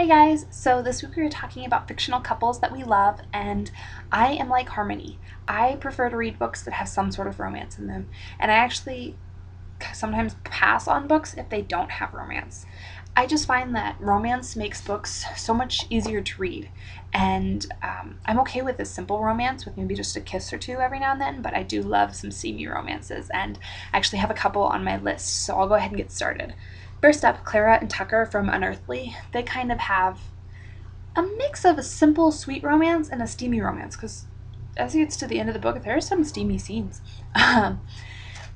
Hey guys, so this week we are talking about fictional couples that we love, and I am like Harmony. I prefer to read books that have some sort of romance in them, and I actually sometimes pass on books if they don't have romance. I just find that romance makes books so much easier to read, and um, I'm okay with a simple romance with maybe just a kiss or two every now and then, but I do love some steamy romances, and I actually have a couple on my list, so I'll go ahead and get started. First up, Clara and Tucker from Unearthly. They kind of have a mix of a simple, sweet romance and a steamy romance, because as it gets to the end of the book, there are some steamy scenes. Um,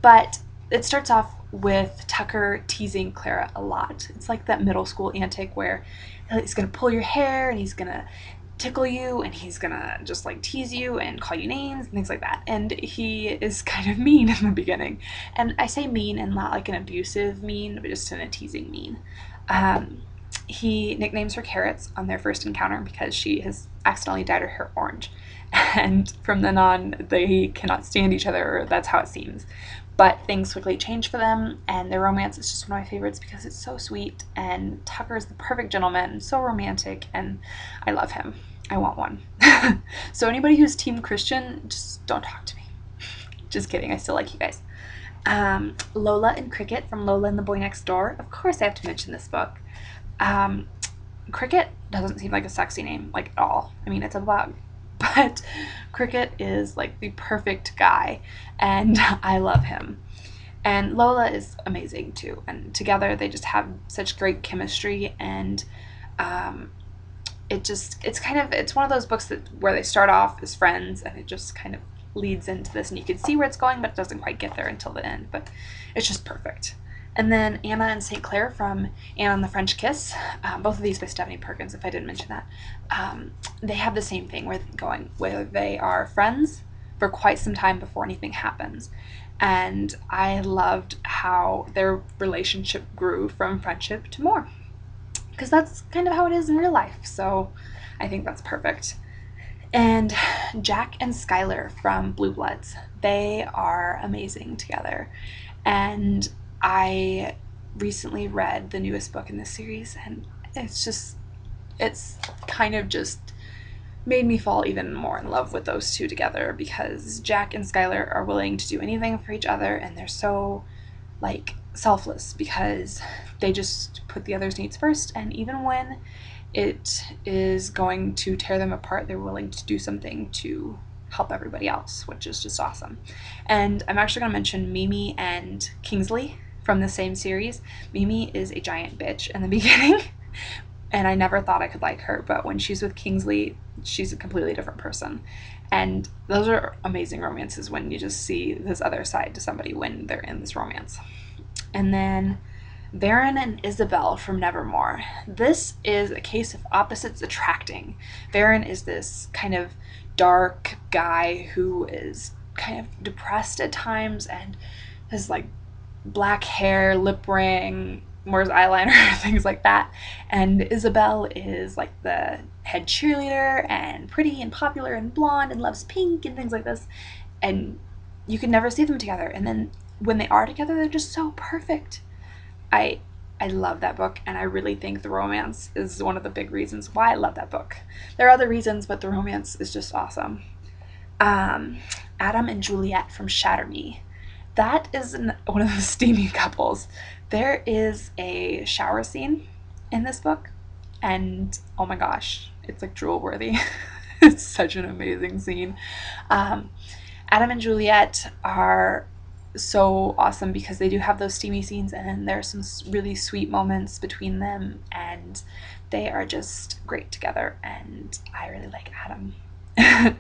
but it starts off with Tucker teasing Clara a lot. It's like that middle school antic where he's gonna pull your hair and he's gonna tickle you and he's gonna just like tease you and call you names and things like that. And he is kind of mean in the beginning. And I say mean and not like an abusive mean, but just in a teasing mean. Um, he nicknames her Carrots on their first encounter because she has accidentally dyed her hair orange. And from then on, they cannot stand each other, or that's how it seems. But things quickly change for them, and their romance is just one of my favorites because it's so sweet. And Tucker is the perfect gentleman, so romantic, and I love him. I want one. so, anybody who's Team Christian, just don't talk to me. just kidding, I still like you guys. Um, Lola and Cricket from Lola and the Boy Next Door. Of course, I have to mention this book. Um, Cricket doesn't seem like a sexy name, like at all. I mean, it's a bug but Cricket is like the perfect guy, and I love him. And Lola is amazing too, and together they just have such great chemistry, and um, it just it's kind of it's one of those books that where they start off as friends, and it just kind of leads into this, and you can see where it's going, but it doesn't quite get there until the end. But it's just perfect. And then Anna and St. Clair from Anna and the French Kiss, um, both of these by Stephanie Perkins, if I didn't mention that. Um, they have the same thing where going where they are friends for quite some time before anything happens. And I loved how their relationship grew from friendship to more. Because that's kind of how it is in real life. So I think that's perfect. And Jack and Schuyler from Blue Bloods, they are amazing together. And I recently read the newest book in this series, and it's just, it's kind of just made me fall even more in love with those two together because Jack and Schuyler are willing to do anything for each other, and they're so, like, selfless because they just put the other's needs first, and even when it is going to tear them apart, they're willing to do something to help everybody else, which is just awesome. And I'm actually going to mention Mimi and Kingsley from the same series. Mimi is a giant bitch in the beginning, and I never thought I could like her, but when she's with Kingsley, she's a completely different person. And those are amazing romances when you just see this other side to somebody when they're in this romance. And then Varen and Isabel from Nevermore. This is a case of opposites attracting. Varen is this kind of dark guy who is kind of depressed at times and has like black hair, lip ring, wears eyeliner, things like that. And Isabel is like the head cheerleader and pretty and popular and blonde and loves pink and things like this. And you can never see them together. And then when they are together, they're just so perfect. I I love that book, and I really think the romance is one of the big reasons why I love that book. There are other reasons, but the romance is just awesome. Um, Adam and Juliette from Shatter Me that is an, one of the steamy couples. There is a shower scene in this book, and oh my gosh, it's like drool worthy. it's such an amazing scene. Um, Adam and Juliette are so awesome because they do have those steamy scenes, and there are some really sweet moments between them, and they are just great together. And I really like Adam.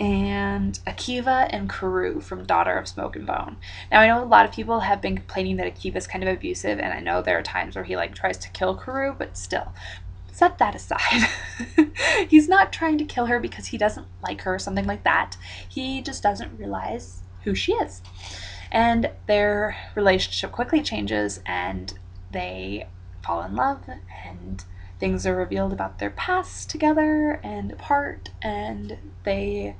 and Akiva and Karou from Daughter of Smoke and Bone. Now I know a lot of people have been complaining that Akiva is kind of abusive, and I know there are times where he like tries to kill Karou, but still, set that aside. He's not trying to kill her because he doesn't like her or something like that. He just doesn't realize who she is. And their relationship quickly changes and they fall in love and things are revealed about their past together and apart and they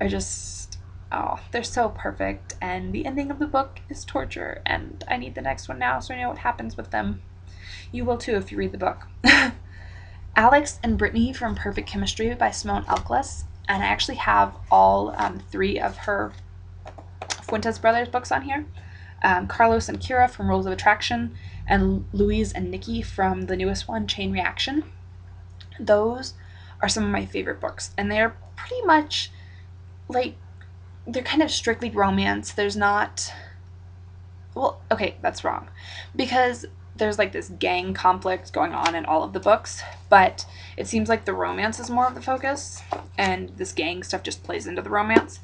are just oh they're so perfect and the ending of the book is torture and i need the next one now so i know what happens with them you will too if you read the book Alex and Brittany from Perfect Chemistry by Simone Elkeles. And I actually have all um, three of her Fuentes Brothers books on here. Um, Carlos and Kiara from Rules of Attraction, and Luis and Nikki from the newest one, Chain Reaction. Those are some of my favorite books, and they're pretty much like they're kind of strictly romance. There's not well, okay, that's wrong. Because there's like this gang conflict going on in all of the books, but it seems like the romance is more of the focus, and this gang stuff just plays into the romance.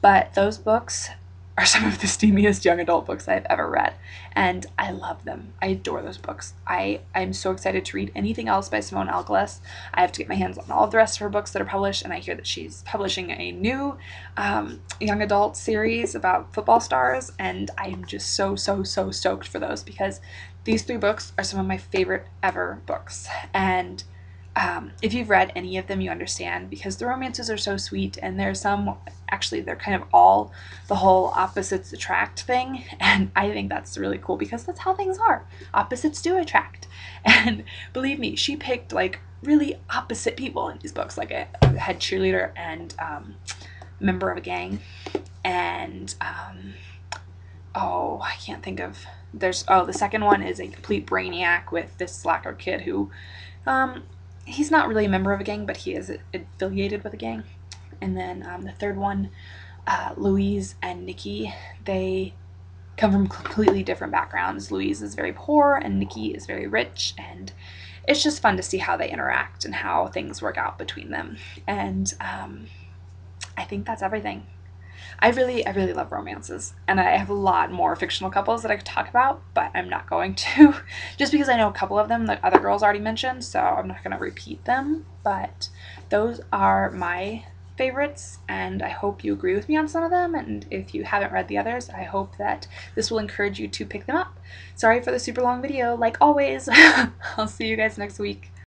But those books are some of the steamiest young adult books I've ever read, and I love them. I adore those books. I I'm so excited to read anything else by Simone Elkeles. I have to get my hands on all the rest of her books that are published, and I hear that she's publishing a new um, young adult series about football stars, and I'm just so so so stoked for those because these three books are some of my favorite ever books, and um, if you've read any of them, you understand because the romances are so sweet, and there's some actually they're kind of all the whole opposites attract thing, and I think that's really cool because that's how things are. Opposites do attract, and believe me, she picked like really opposite people in these books, like a, head cheerleader and um, member of a gang, and um, oh, I can't think of. There's oh, the second one is a complete brainiac with this slacker kid who um, he's not really a member of a gang, but he is affiliated with a gang. And then um, the third one, uh, Luis and Nikki, they come from completely different backgrounds. Luis is very poor, and Nikki is very rich, and it's just fun to see how they interact and how things work out between them. And um, I think that's everything. I really, I really love romances, and I have a lot more fictional couples that I could talk about, but I'm not going to, just because I know a couple of them that other girls already mentioned, so I'm not going to repeat them. But those are my favorites, and I hope you agree with me on some of them. And if you haven't read the others, I hope that this will encourage you to pick them up. Sorry for the super long video, like always. I'll see you guys next week.